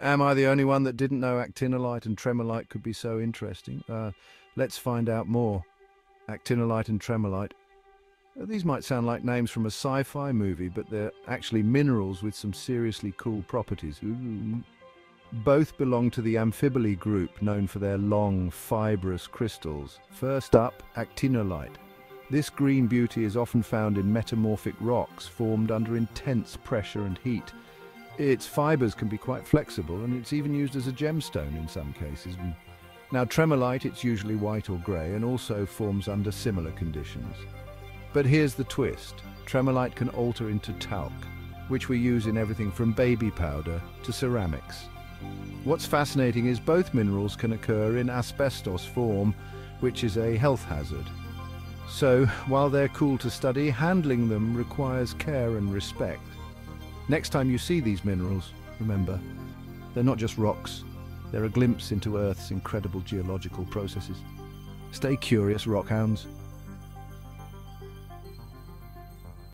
Am I the only one that didn't know actinolite and tremolite could be so interesting? Uh, let's find out more. Actinolite and tremolite. Uh, These might sound like names from a sci-fi movie, but they're actually minerals with some seriously cool properties. Ooh. Both belong to the amphibole group, known for their long, fibrous crystals. First up, actinolite. This green beauty is often found in metamorphic rocks formed under intense pressure and heat. Its fibers can be quite flexible and it's even used as a gemstone in some cases. Now tremolite, it's usually white or grey and also forms under similar conditions. But here's the twist. Tremolite can alter into talc, which we use in everything from baby powder to ceramics. What's fascinating is both minerals can occur in asbestos form, which is a health hazard. So, while they're cool to study, handling them requires care and respect. Next time you see these minerals, remember, they're not just rocks, they're a glimpse into Earth's incredible geological processes. Stay curious, rockhounds.